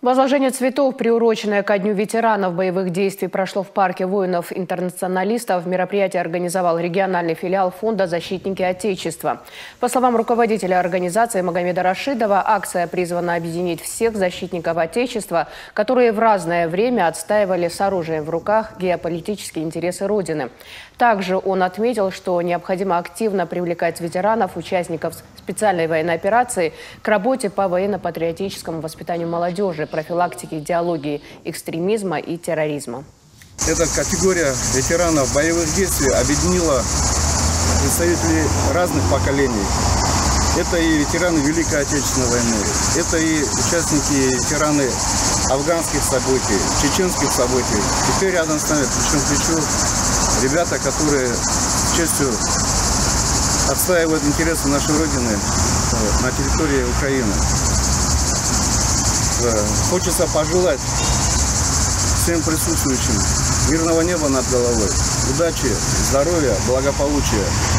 Возложение цветов, приуроченное ко Дню ветеранов боевых действий, прошло в парке воинов-интернационалистов. Мероприятие организовал региональный филиал фонда «Защитники Отечества». По словам руководителя организации Магомеда Рашидова, акция призвана объединить всех защитников Отечества, которые в разное время отстаивали с оружием в руках геополитические интересы Родины. Также он отметил, что необходимо активно привлекать ветеранов, участников специальной военной операции к работе по военно-патриотическому воспитанию молодежи, профилактике идеологии экстремизма и терроризма. Эта категория ветеранов боевых действий объединила представителей разных поколений. Это и ветераны Великой Отечественной войны, это и участники, ветераны афганских событий, чеченских событий. Теперь рядом с нами, к плечу, ребята, которые с честью отстаивают интересы нашей Родины на территории Украины. Э, хочется пожелать всем присутствующим мирного неба над головой, удачи, здоровья, благополучия.